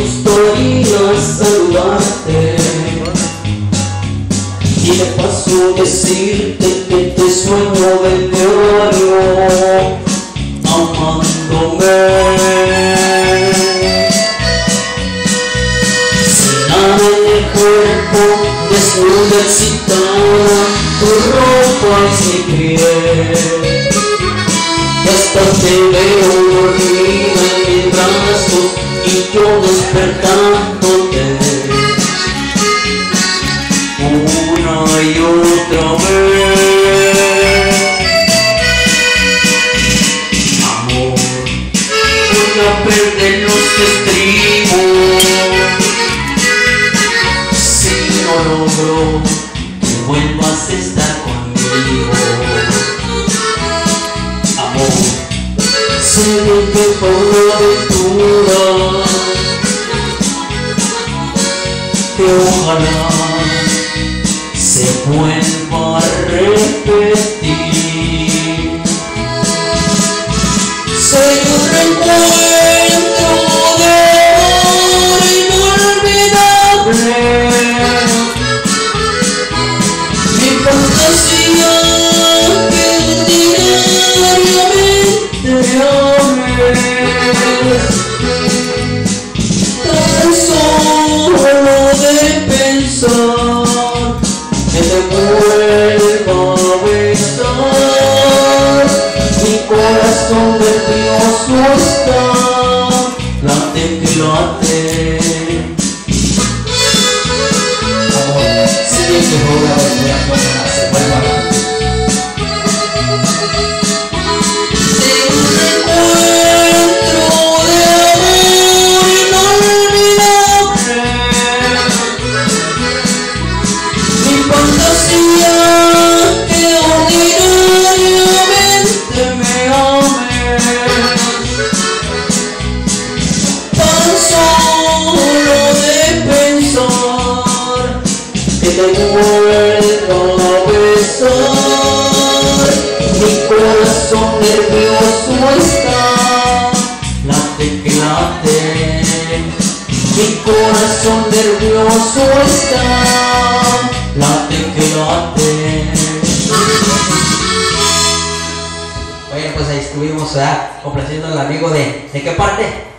historia saludarte. Y de paso decirte que te sueño de diario amándome. Será en el cuerpo desnuda excitada tu ropa y mi piel. Hasta te veo dormida en mis brazos y yo logro que vuelvas a estar conmigo. Amor, sé que fue una aventura. Que ojalá se vuelva a repetir. Corazón nervioso está late que late Bueno, pues ahí estuvimos ¿verdad? complaciendo al amigo de... ¿De qué parte?